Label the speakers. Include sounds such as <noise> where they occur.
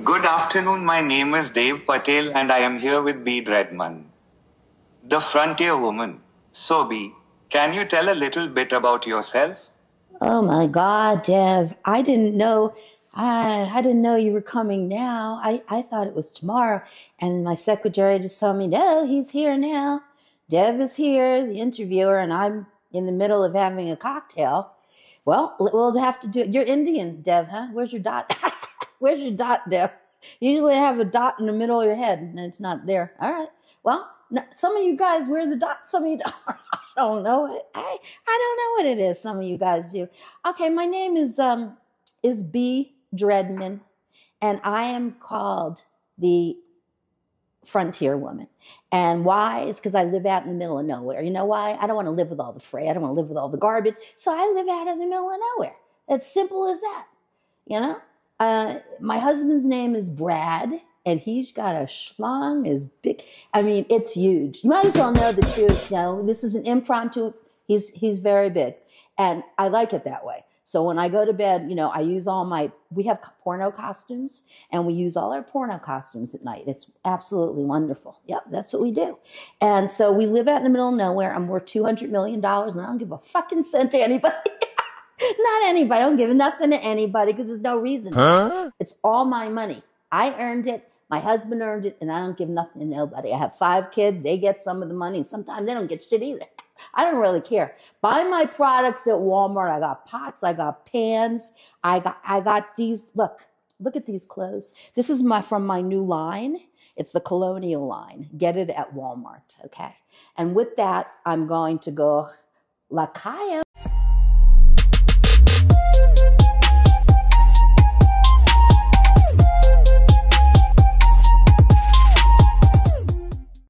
Speaker 1: Good afternoon. My name is Dev Patel and I am here with Bee Dreadman, the frontier woman. So, Bee, can you tell a little bit about yourself?
Speaker 2: Oh my God, Dev. I didn't know. I, I didn't know you were coming now. I, I thought it was tomorrow. And my secretary just told me, no, he's here now. Dev is here, the interviewer, and I'm in the middle of having a cocktail. Well, we'll have to do it. You're Indian, Dev, huh? Where's your dot? <laughs> Where's your dot, Dev? Usually I have a dot in the middle of your head, and it's not there. All right. Well, some of you guys wear the dot, some of you <laughs> don't. I don't know. I, I don't know what it is. Some of you guys do. Okay, my name is um is Bee Dreadman, and I am called the frontier woman. And why? Is because I live out in the middle of nowhere. You know why? I don't want to live with all the fray. I don't want to live with all the garbage. So I live out in the middle of nowhere. It's simple as that. You know? Uh, my husband's name is Brad, and he's got a schlong as big. I mean, it's huge. You might as well know the truth. Know, this is an impromptu. He's he's very big, and I like it that way. So when I go to bed, you know, I use all my. We have porno costumes, and we use all our porno costumes at night. It's absolutely wonderful. Yep, that's what we do. And so we live out in the middle of nowhere. I'm worth two hundred million dollars, and I don't give a fucking cent to anybody. <laughs> <laughs> Not anybody. I don't give nothing to anybody because there's no reason. Huh? It's all my money. I earned it. My husband earned it, and I don't give nothing to nobody. I have five kids. They get some of the money, and sometimes they don't get shit either. I don't really care. Buy my products at Walmart. I got pots. I got pans. I got I got these. Look, look at these clothes. This is my from my new line. It's the Colonial line. Get it at Walmart. Okay. And with that, I'm going to go La Calle.